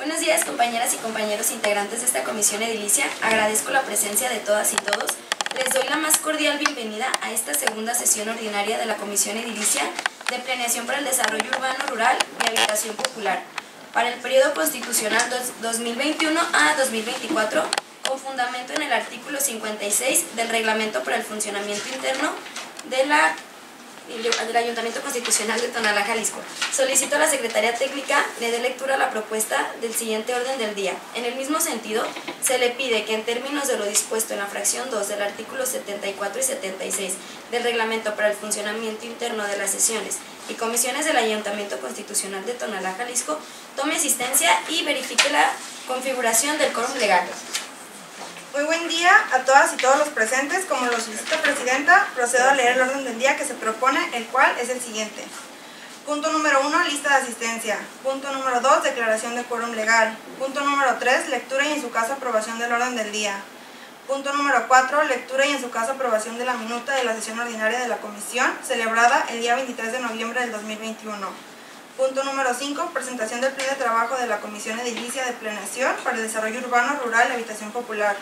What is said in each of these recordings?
Buenos días compañeras y compañeros integrantes de esta comisión edilicia. Agradezco la presencia de todas y todos. Les doy la más cordial bienvenida a esta segunda sesión ordinaria de la comisión edilicia de planeación para el desarrollo urbano, rural y habitación popular para el periodo constitucional 2021 a 2024 con fundamento en el artículo 56 del reglamento para el funcionamiento interno de la del Ayuntamiento Constitucional de Tonalá, Jalisco. Solicito a la Secretaría Técnica le dé lectura a la propuesta del siguiente orden del día. En el mismo sentido, se le pide que en términos de lo dispuesto en la fracción 2 del artículo 74 y 76 del Reglamento para el Funcionamiento Interno de las Sesiones y Comisiones del Ayuntamiento Constitucional de Tonalá, Jalisco, tome asistencia y verifique la configuración del quórum legal. Muy buen día a todas y todos los presentes. Como lo solicita Presidenta, procedo a leer el orden del día que se propone, el cual es el siguiente. Punto número 1, lista de asistencia. Punto número 2, declaración de quórum legal. Punto número 3, lectura y en su caso aprobación del orden del día. Punto número 4, lectura y en su caso aprobación de la minuta de la sesión ordinaria de la comisión, celebrada el día 23 de noviembre del 2021. Punto número 5, presentación del plan de trabajo de la Comisión Edilicia de Planeación para el Desarrollo Urbano, Rural y Habitación Popular.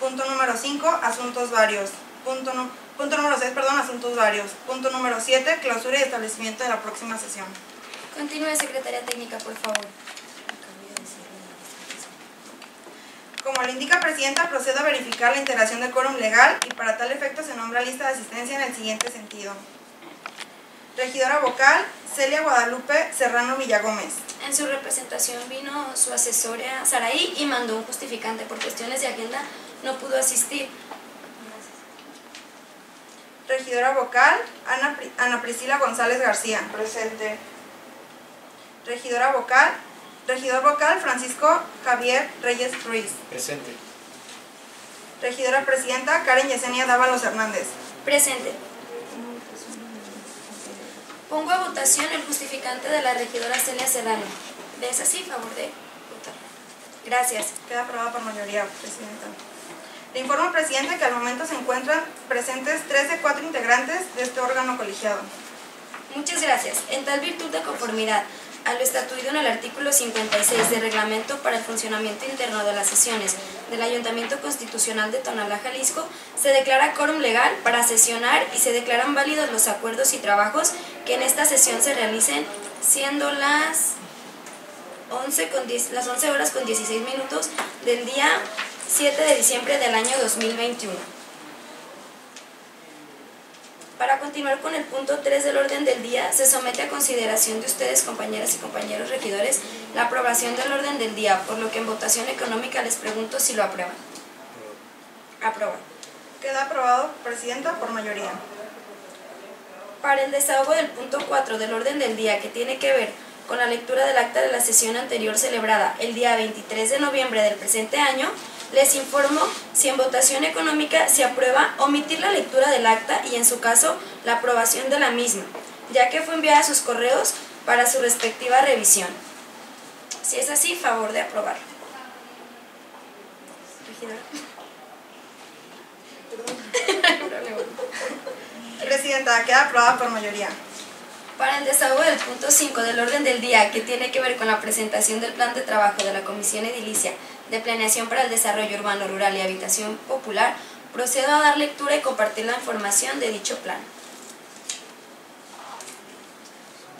Punto número 5, asuntos varios. Punto, punto número 6, perdón, asuntos varios. Punto número 7, clausura y establecimiento de la próxima sesión. Continúe, Secretaría Técnica, por favor. Como le indica Presidenta, procedo a verificar la integración de quórum legal y para tal efecto se nombra lista de asistencia en el siguiente sentido. Regidora vocal, Celia Guadalupe Serrano Villagómez. En su representación vino su asesora Saraí y mandó un justificante. Por cuestiones de agenda no pudo asistir. Regidora vocal, Ana, Ana Priscila González García. Presente. Regidora vocal, Regidor vocal, Francisco Javier Reyes Ruiz. Presente. Regidora presidenta, Karen Yesenia Dávalos Hernández. Presente. Pongo a votación el justificante de la regidora Celia Serrano. ¿Ves así? Favor de votar. Gracias. Queda aprobado por mayoría, Presidenta. Le informo al presidente que al momento se encuentran presentes tres de cuatro integrantes de este órgano colegiado. Muchas gracias. En tal virtud de conformidad a lo estatuido en el artículo 56 del Reglamento para el Funcionamiento Interno de las Sesiones del Ayuntamiento Constitucional de Tonalá, Jalisco, se declara quórum legal para sesionar y se declaran válidos los acuerdos y trabajos que en esta sesión se realicen, siendo las 11, con las 11 horas con 16 minutos del día 7 de diciembre del año 2021. Para continuar con el punto 3 del orden del día, se somete a consideración de ustedes, compañeras y compañeros regidores, la aprobación del orden del día, por lo que en votación económica les pregunto si lo aprueban. Aprueban. Queda aprobado, Presidenta, por mayoría. Para el desahogo del punto 4 del orden del día, que tiene que ver con la lectura del acta de la sesión anterior celebrada el día 23 de noviembre del presente año, les informo si en votación económica se aprueba omitir la lectura del acta y en su caso la aprobación de la misma, ya que fue enviada a sus correos para su respectiva revisión. Si es así, favor de aprobar. Presidenta, queda aprobada por mayoría. Para el desahogo del punto 5 del orden del día, que tiene que ver con la presentación del plan de trabajo de la Comisión Edilicia de Planeación para el Desarrollo Urbano, Rural y Habitación Popular, procedo a dar lectura y compartir la información de dicho plan.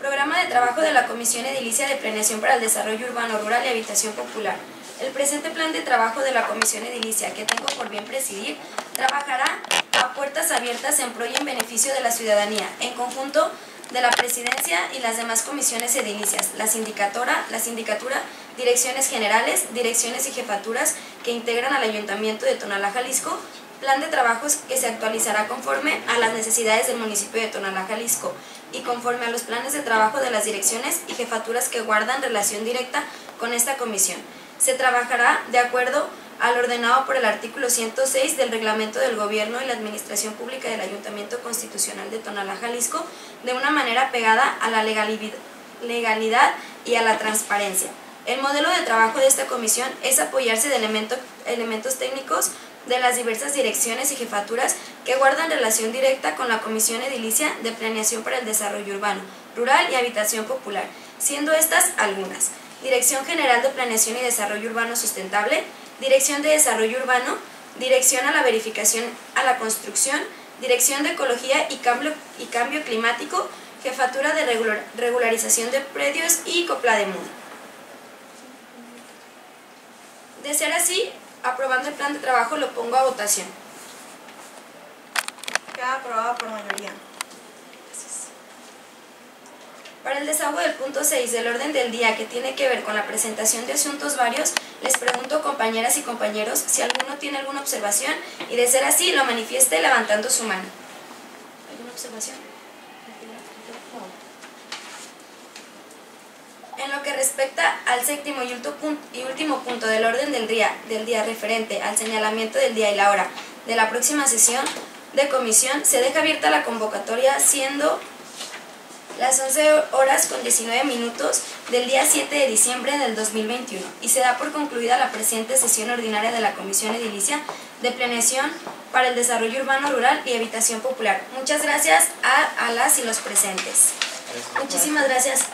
Programa de trabajo de la Comisión Edilicia de Planeación para el Desarrollo Urbano, Rural y Habitación Popular. El presente plan de trabajo de la Comisión Edilicia, que tengo por bien presidir, trabajará a puertas abiertas en pro y en beneficio de la ciudadanía, en conjunto de la Presidencia y las demás comisiones edilicias, la sindicatura, la sindicatura, direcciones generales, direcciones y jefaturas que integran al Ayuntamiento de Tonalá, Jalisco, plan de trabajos que se actualizará conforme a las necesidades del municipio de Tonalá, Jalisco y conforme a los planes de trabajo de las direcciones y jefaturas que guardan relación directa con esta comisión. Se trabajará de acuerdo al ordenado por el artículo 106 del Reglamento del Gobierno y la Administración Pública del Ayuntamiento Constitucional de Tonalá, Jalisco, de una manera pegada a la legalidad y a la transparencia. El modelo de trabajo de esta comisión es apoyarse de elementos técnicos de las diversas direcciones y jefaturas que guardan relación directa con la Comisión Edilicia de Planeación para el Desarrollo Urbano, Rural y Habitación Popular, siendo estas algunas Dirección General de Planeación y Desarrollo Urbano Sustentable, Dirección de Desarrollo Urbano, Dirección a la Verificación a la Construcción, Dirección de Ecología y Cambio, y Cambio Climático, Jefatura de Regular- Regularización de Predios y Copla de Mundo. De ser así, aprobando el plan de trabajo lo pongo a votación. Queda aprobado por mayoría. Para el desahogo del punto 6 del orden del día que tiene que ver con la presentación de asuntos varios, les pregunto compañeras y compañeros si alguno tiene alguna observación y de ser así lo manifieste levantando su mano. ¿Alguna observación? En lo que respecta al séptimo y último punto del orden del día, del día referente al señalamiento del día y la hora de la próxima sesión de comisión, se deja abierta la convocatoria siendo las 11 horas con 19 minutos del día 7 de diciembre del 2021 y se da por concluida la presente sesión ordinaria de la Comisión Edilicia de Planeación para el Desarrollo Urbano Rural y Habitación Popular. Muchas gracias a, a las y los presentes. Muchísimas gracias.